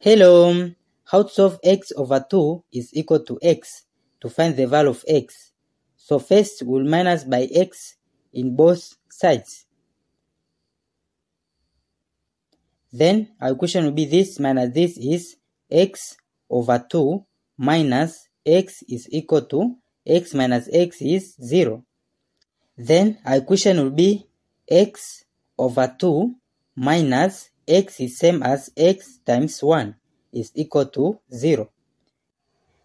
Hello, how to solve x over 2 is equal to x to find the value of x. So first we'll minus by x in both sides. Then our equation will be this minus this is x over 2 minus x is equal to x minus x is 0. Then our equation will be x over 2 minus x is same as x times 1 is equal to 0.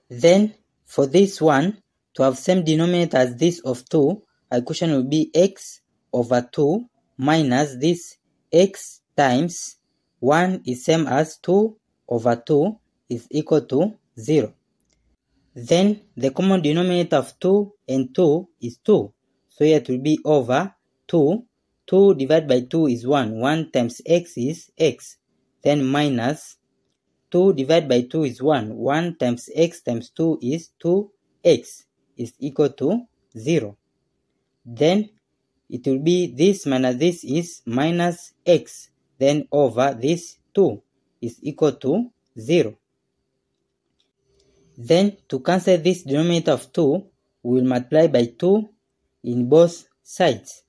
Then for this one, to have same denominator as this of 2, our equation will be x over 2 minus this x times 1 is same as 2 over 2 is equal to 0. Then the common denominator of 2 and 2 is 2. So it will be over 2 2 divided by 2 is 1. 1 times x is x. Then minus 2 divided by 2 is 1. 1 times x times 2 is 2x is equal to 0. Then it will be this minus this is minus x. Then over this 2 is equal to 0. Then to cancel this denominator of 2, we will multiply by 2 in both sides.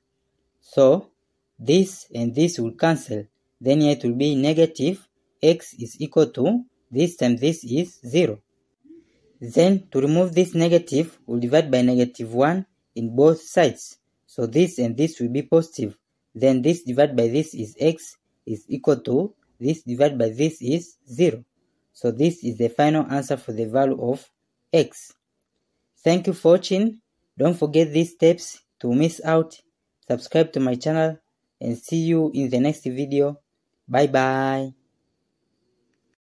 So this and this will cancel. Then it will be negative x is equal to this times this is 0. Then to remove this negative, we'll divide by negative 1 in both sides. So this and this will be positive. Then this divided by this is x is equal to this divided by this is 0. So this is the final answer for the value of x. Thank you for watching. Don't forget these steps to miss out. Subscribe to my channel and see you in the next video. Bye bye.